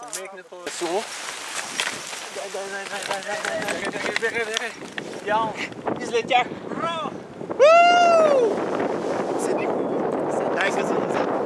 помекнато. Сумо. Дай, дай, дай, дай, дай, дай, дай, дай, бягай, бягай. Идеално. Излетях. Браво! Седни хубаво. Дай газа назад.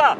が。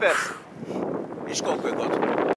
persa. Mișcă cu ecuator.